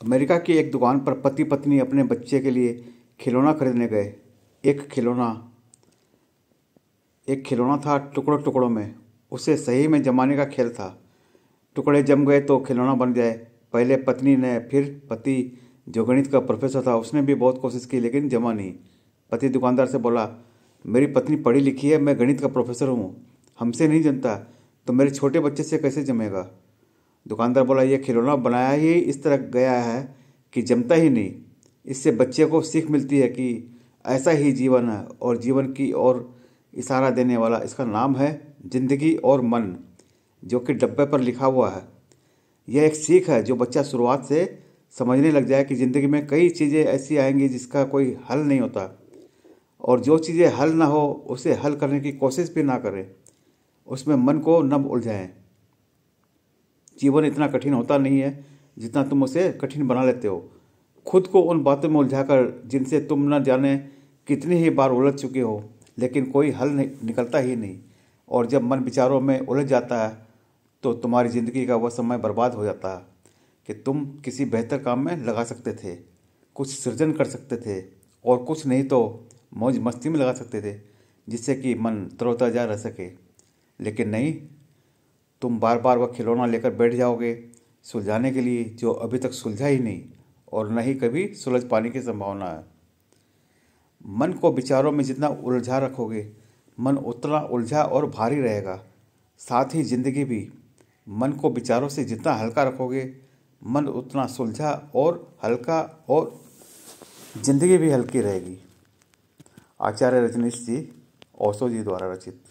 America की एक दुकान पर पति पत्नी अपने बच्चे के लिए खिलौना खरीदने गए। एक खिलौना एक खिलौना था टुकड़ों टुकड़ों में। उसे सही में जमाने का खेल था। टुकड़े जम गए तो खिलौना बन जाए। पहले पत्नी ने, फिर पति। जो गणित का प्रोफेसर था, उसने भी बहुत कोशिश की, लेकिन जमा नहीं। पति दुकानदार से बोला, मेरी पत्नी पढ़ी लिखी है, मैं गणित का प्रोफेसर हूँ। हमसे नहीं जमता तो मेरे छोटे बच्चे से कैसे जमेगा? दुकानदार बोला, ये खिलौना बनाया ही इस तरह गया है कि जमता ही नहीं। इससे बच्चे को सीख मिलती है कि ऐसा ही जीवन है और जीवन की ओर इशारा देने वाला इसका नाम है ज़िंदगी और मन, जो कि डब्बे पर लिखा हुआ है। यह एक सीख है जो बच्चा शुरुआत से समझने लग जाए कि ज़िंदगी में कई चीज़ें ऐसी आएँगी जिसका कोई हल नहीं होता। और जो चीज़ें हल ना हो, उसे हल करने की कोशिश भी ना करें। उसमें मन को न उलझाएँ। जीवन इतना कठिन होता नहीं है जितना तुम उसे कठिन बना लेते हो। खुद को उन बातों में उलझाकर जिनसे तुम न जाने कितनी ही बार उलझ चुके हो, लेकिन कोई हल निकलता ही नहीं। और जब मन विचारों में उलझ जाता है तो तुम्हारी ज़िंदगी का वह समय बर्बाद हो जाता है कि तुम किसी बेहतर काम में लगा सकते थे, कुछ सृजन कर सकते थे, और कुछ नहीं तो मौज मस्ती में लगा सकते थे, जिससे कि मन तरोताज़ा रह सके। लेकिन नहीं तुम बार बार वह खिलौना लेकर बैठ जाओगे सुलझाने के लिए, जो अभी तक सुलझा ही नहीं और न ही कभी सुलझ पाने की संभावना है। मन को विचारों में जितना उलझा रखोगे, मन उतना उलझा और भारी रहेगा। साथ ही ज़िंदगी भी। मन को विचारों से जितना हल्का रखोगे, मन उतना सुलझा और हल्का और ज़िंदगी भी हल्की रहेगी। आचार्य रजनीश जी ओसो जी द्वारा रचित।